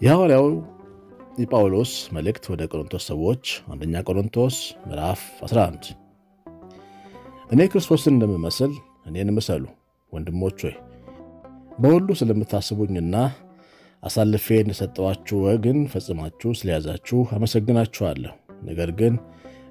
የሐዋርያው የጳውሎስ መልእክት ወደ ቆሮንቶስ ሰዎች አንደኛ ቆሮንቶስ ምዕራፍ 11 እኔ ክርስቶስን እንደምመስል እኔን ምሰሉ። ወንድሞች ሆይ በሁሉ ስለምታስቡኝና አሳልፌ እንደሰጠዋችሁ ወግን ፈጽማችሁ ስለያዛችሁ አመሰግናችኋለሁ። ነገር ግን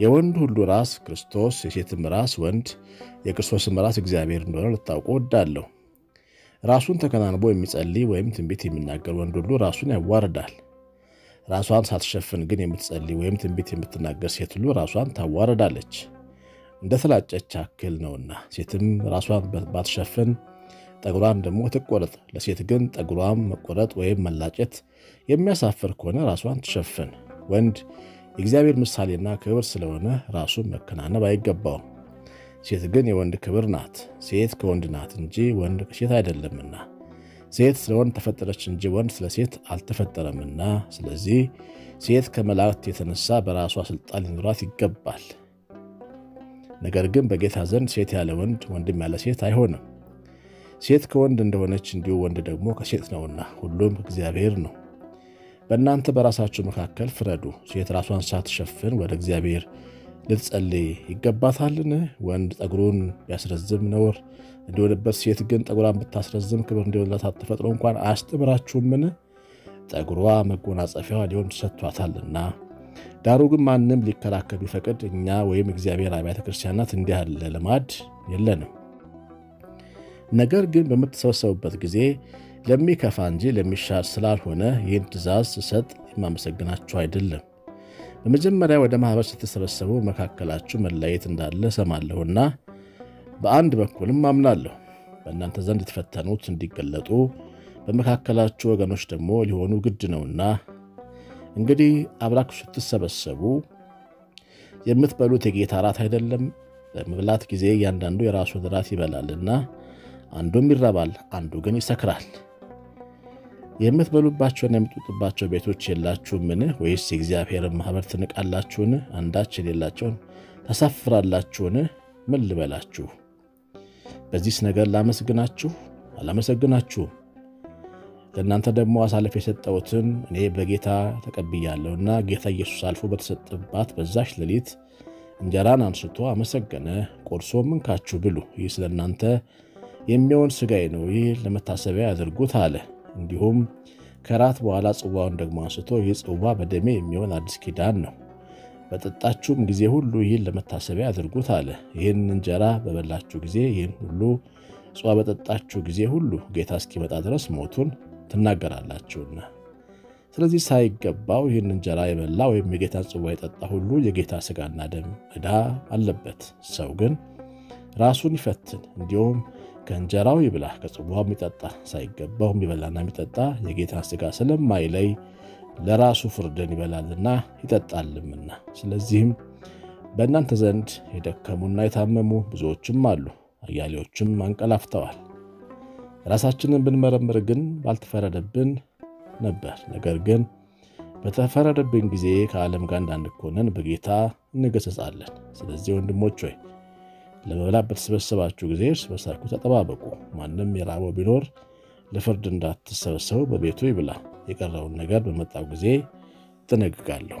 የወንድ ሁሉ ራስ ክርስቶስ፣ የሴትም ራስ ወንድ፣ የክርስቶስም ራስ እግዚአብሔር እንደሆነ ልታውቁ እወዳለሁ። ራሱን ተከናንቦ የሚጸልይ ወይም ትንቢት የሚናገር ወንድ ሁሉ ራሱን ያዋርዳል። ራሷን ሳትሸፍን ግን የምትጸልይ ወይም ትንቢት የምትናገር ሴት ሁሉ ራሷን ታዋርዳለች፣ እንደ ተላጨች አክል ነውና። ሴትም ራሷን ባትሸፍን ጠጉሯን ደግሞ ትቆረጥ። ለሴት ግን ጠጉሯን መቆረጥ ወይም መላጨት የሚያሳፍር ከሆነ ራሷን ትሸፍን። ወንድ የእግዚአብሔር ምሳሌና ክብር ስለሆነ ራሱን መከናነብ አይገባውም። ሴት ግን የወንድ ክብር ናት። ሴት ከወንድ ናት እንጂ ወንድ ከሴት አይደለምና። ሴት ስለ ወንድ ተፈጠረች እንጂ ወንድ ስለ ሴት አልተፈጠረምና። ስለዚህ ሴት ከመላእክት የተነሳ በራሷ ሥልጣን ሊኖራት ይገባል። ነገር ግን በጌታ ዘንድ ሴት ያለ ወንድ፣ ወንድም ያለ ሴት አይሆንም። ሴት ከወንድ እንደሆነች እንዲሁ ወንድ ደግሞ ከሴት ነውና፣ ሁሉም እግዚአብሔር ነው። በእናንተ በራሳችሁ መካከል ፍረዱ። ሴት ራሷን ሳትሸፍን ወደ እግዚአብሔር ልትጸልይ ይገባታልን? ወንድ ጠጉሩን ቢያስረዝም ነውር እንዲሆንበት፣ ሴት ግን ጠጉሯን ብታስረዝም ክብር እንዲሆንላት ተፈጥሮ እንኳን አያስተምራችሁምን? ጠጉሯ መጎናጸፊያዋ ሊሆን ተሰጥቷታልና። ዳሩ ግን ማንም ሊከራከር ቢፈቅድ እኛ ወይም እግዚአብሔር አብያተ ክርስቲያናት እንዲህ ያለ ልማድ የለንም። ነገር ግን በምትሰበሰቡበት ጊዜ ለሚከፋ እንጂ ለሚሻር ስላልሆነ ይህን ትእዛዝ ስሰጥ የማመሰግናችሁ አይደለም። በመጀመሪያ ወደ ማኅበር ስትሰበሰቡ መካከላችሁ መለያየት እንዳለ እሰማለሁና በአንድ በኩልም አምናለሁ። በእናንተ ዘንድ የተፈተኑት እንዲገለጡ በመካከላችሁ ወገኖች ደግሞ ሊሆኑ ግድ ነውና። እንግዲህ አብራችሁ ስትሰበሰቡ የምትበሉት የጌታ ራት አይደለም። በመብላት ጊዜ እያንዳንዱ የራሱን ራት ይበላልና አንዱም ይረባል፣ አንዱ ግን ይሰክራል። የምትበሉባቸውና የምትጠጡባቸው ቤቶች የላችሁምን? ወይስ የእግዚአብሔርን ማኅበር ትንቃላችሁን? አንዳች የሌላቸውን ታሳፍራላችሁን? ምን ልበላችሁ? በዚህስ ነገር ላመስግናችሁ? አላመሰግናችሁም። ለእናንተ ደግሞ አሳልፍ የሰጠሁትን እኔ በጌታ ተቀብያለሁና ጌታ ኢየሱስ አልፎ በተሰጠባት በዛች ሌሊት እንጀራን አንስቶ አመሰገነ፣ ቆርሶም እንካችሁ ብሉ፣ ይህ ስለ እናንተ የሚሆን ሥጋዬ ነው፣ ይህ ለመታሰቢያ ያድርጉት አለ። እንዲሁም ከራት በኋላ ጽዋውን ደግሞ አንስቶ ይህ ጽዋ በደሜ የሚሆን አዲስ ኪዳን ነው፣ በጠጣችሁም ጊዜ ሁሉ ይህን ለመታሰቢያ ያድርጉት አለ። ይህን እንጀራ በበላችሁ ጊዜ፣ ይህን ሁሉ ጽዋ በጠጣችሁ ጊዜ ሁሉ ጌታ እስኪመጣ ድረስ ሞቱን ትናገራላችሁና። ስለዚህ ሳይገባው ይህን እንጀራ የበላ ወይም የጌታን ጽዋ የጠጣ ሁሉ የጌታ ሥጋና ደም ዕዳ አለበት። ሰው ግን ራሱን ይፈትን፣ እንዲሁም ከእንጀራው ይብላ ከጽዋው የሚጠጣ ሳይገባው የሚበላና የሚጠጣ የጌታን ሥጋ ስለማይለይ ለራሱ ፍርድን ይበላልና ይጠጣልምና። ስለዚህም በእናንተ ዘንድ የደከሙና የታመሙ ብዙዎችም አሉ፣ አያሌዎችም አንቀላፍተዋል። ራሳችንን ብንመረምር ግን ባልተፈረደብን ነበር። ነገር ግን በተፈረደብን ጊዜ ከዓለም ጋር እንዳንኮነን በጌታ እንገሰጻለን። ስለዚህ ወንድሞች ሆይ ለመብላት በተሰበሰባችሁ ጊዜ እርስ በርሳችሁ ተጠባበቁ። ማንም የራበው ቢኖር ለፍርድ እንዳትሰበሰቡ በቤቱ ይብላ። የቀረውን ነገር በመጣው ጊዜ እጠነቅቃለሁ።